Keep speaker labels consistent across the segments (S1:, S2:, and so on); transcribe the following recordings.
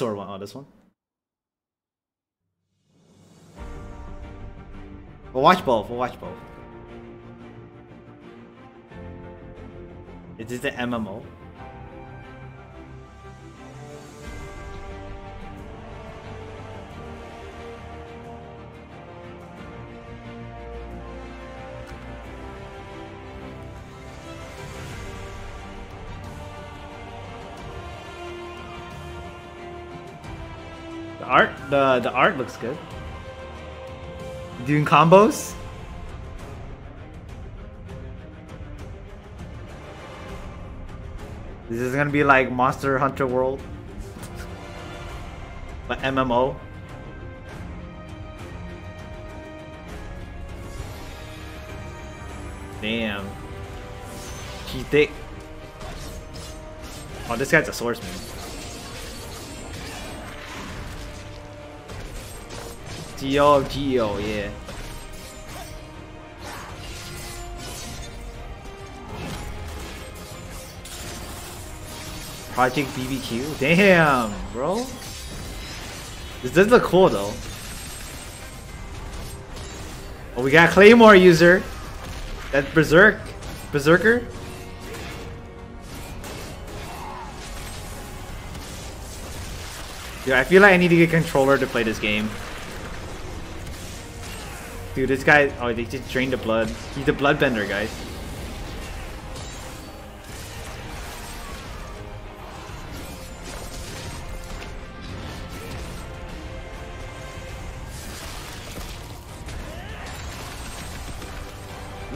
S1: sword one. Oh, this one. We'll watch both. We'll watch both. Is this the MMO? Art, the the art looks good. Doing combos. This is gonna be like Monster Hunter World, but MMO. Damn, she's thick. Oh, this guy's a swordsman. Geo, Geo, yeah. Project BBQ? Damn, bro. This does look cool though. Oh, we got Claymore user. That's Berserk. Berserker? Dude, I feel like I need to get a controller to play this game. Dude, this guy... Oh, they just drained the blood. He's a bloodbender, guys.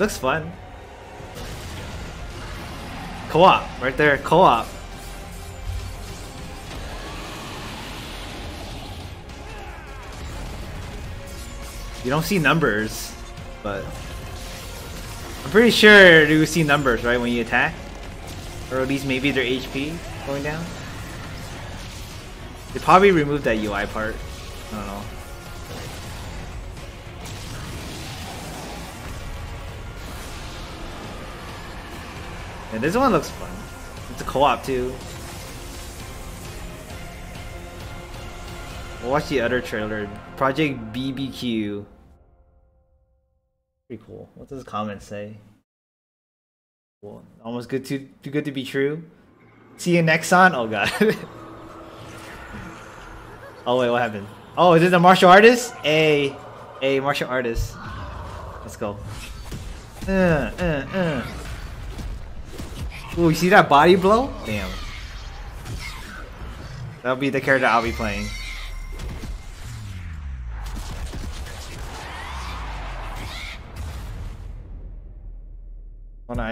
S1: looks fun. Co-op, right there, co-op. You don't see numbers, but I'm pretty sure you see numbers, right, when you attack? Or at least maybe their HP going down? They probably removed that UI part. I don't know. And this one looks fun. It's a co-op too. We'll watch the other trailer. Project BBQ. Pretty cool. What does the comment say? Cool. Almost good to too good to be true. See you next on. Oh god. oh wait, what happened? Oh, is it a martial artist? A, a martial artist. Let's go. Uh, uh, uh. Ooh, you see that body blow? Damn. That'll be the character I'll be playing.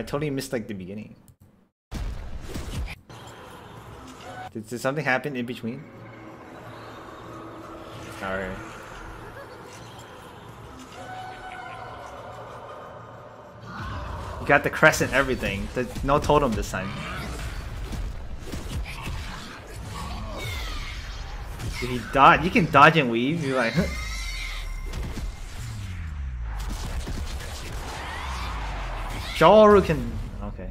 S1: I totally missed like the beginning. Did, did something happen in between? Alright. You got the crescent everything. The, no totem this time. Did he dodge? You can dodge and weave. You're like... Joru can... Okay.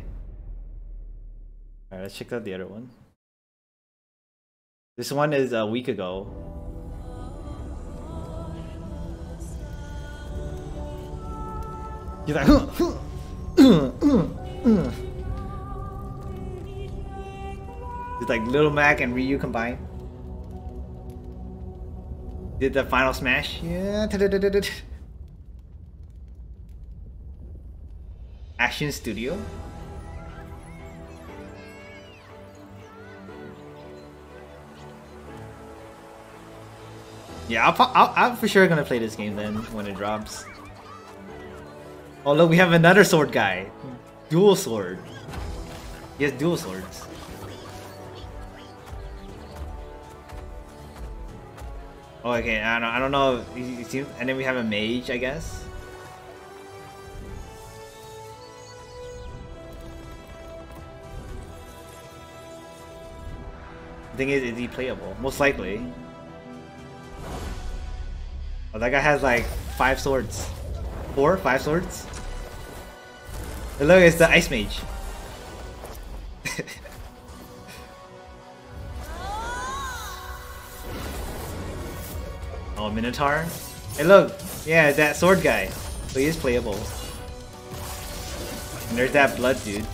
S1: Alright, let's check out the other one. This one is a week ago. He's like... It's like Little Mac and Ryu combined. Did the final smash? Yeah. Action Studio. Yeah, I'll, I'm for sure gonna play this game then when it drops. Oh look, we have another sword guy. Dual sword. He has dual swords. Oh, okay. I don't. I don't know. And then we have a mage, I guess. The thing is, is he playable? Most likely. Oh, that guy has like five swords. Four? Five swords? Look, it's the Ice Mage. Oh, Minotaur? Hey look! Yeah, that sword guy. So he is playable. And there's that blood dude.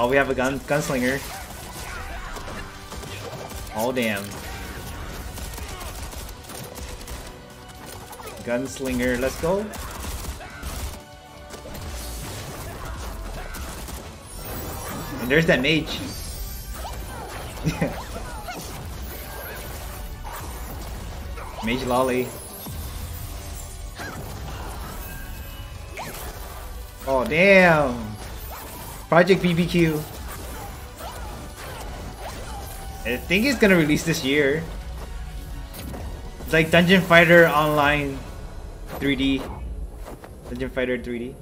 S1: Oh, we have a gun gunslinger. Oh damn. Gunslinger, let's go. And there's that mage. mage lolly. Oh damn! Project BBQ. I think it's gonna release this year. It's like Dungeon Fighter Online 3D. Dungeon Fighter 3D.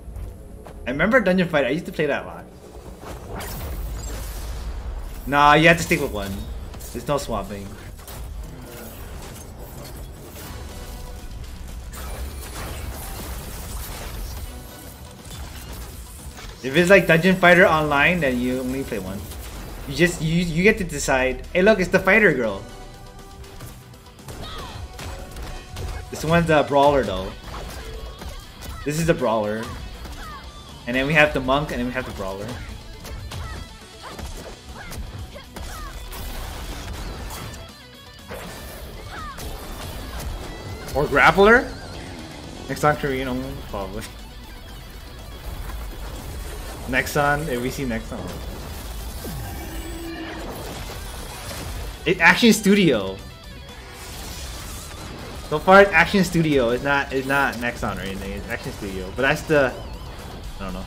S1: I remember Dungeon Fighter, I used to play that a lot. Nah, you have to stick with one. There's no swapping. If it's like Dungeon Fighter Online, then you only play one. You just you you get to decide. Hey, look, it's the fighter girl. This one's a brawler though. This is the brawler, and then we have the monk, and then we have the brawler. Or grappler? Nexon Korean only, probably. Nexon, if we see Nexon. It Action Studio. So far, Action Studio. It's not. It's not Nexon or anything. It's Action Studio. But that's the. I don't know.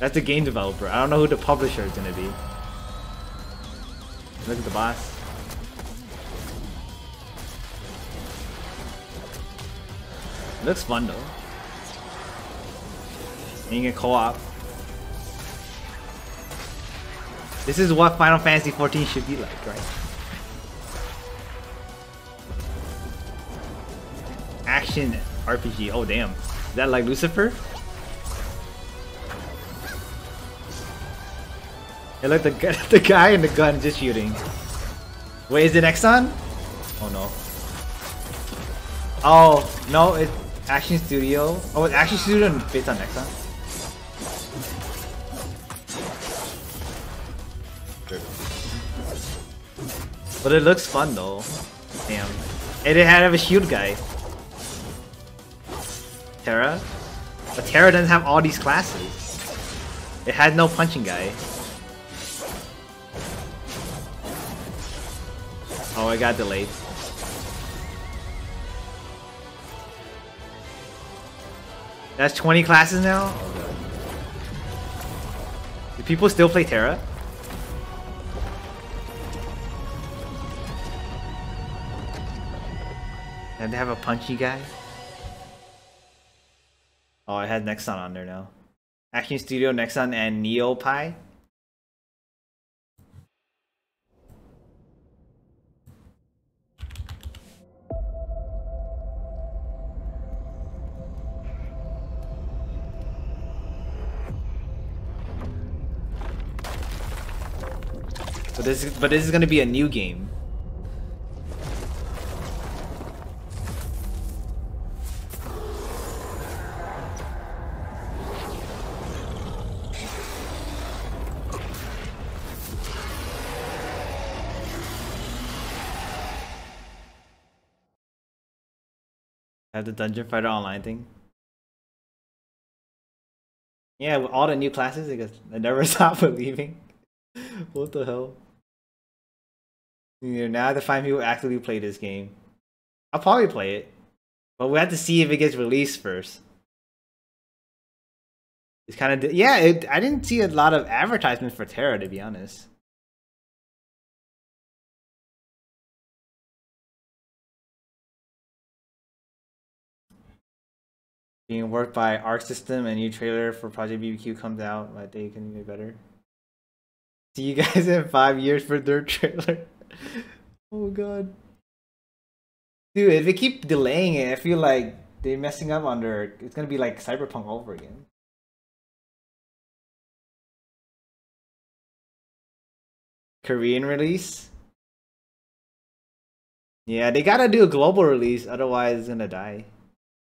S1: That's the game developer. I don't know who the publisher is gonna be. Look at the boss. looks fun though. Being a co-op. This is what Final Fantasy XIV should be like, right? Action RPG. Oh damn. Is that like Lucifer? Hey look, the, the guy in the gun just shooting. Wait, is it Exxon? Oh no. Oh, no, it's Action Studio. Oh, it's Action Studio based on Nexon. But it looks fun though. Damn. And it had a shield guy. TERA? But TERA doesn't have all these classes. It had no punching guy. Oh, I got delayed. That's 20 classes now? Do people still play TERA? And they have a punchy guy? Oh, I had Nexon on there now. Action Studio, Nexon, and Neople. So this, is, but this is gonna be a new game. Have the Dungeon Fighter Online thing. Yeah, with all the new classes, because I never stop believing. what the hell? You know, now I have to find people who actively play this game. I'll probably play it. But we have to see if it gets released first. It's kind of... Yeah, it, I didn't see a lot of advertisements for TERA, to be honest. Being worked by Arc System, a new trailer for Project BBQ comes out. My day can be better. See you guys in five years for their trailer. oh god. Dude, if they keep delaying it, I feel like they're messing up on their... It's gonna be like Cyberpunk over again. Korean release? Yeah, they gotta do a global release, otherwise it's gonna die.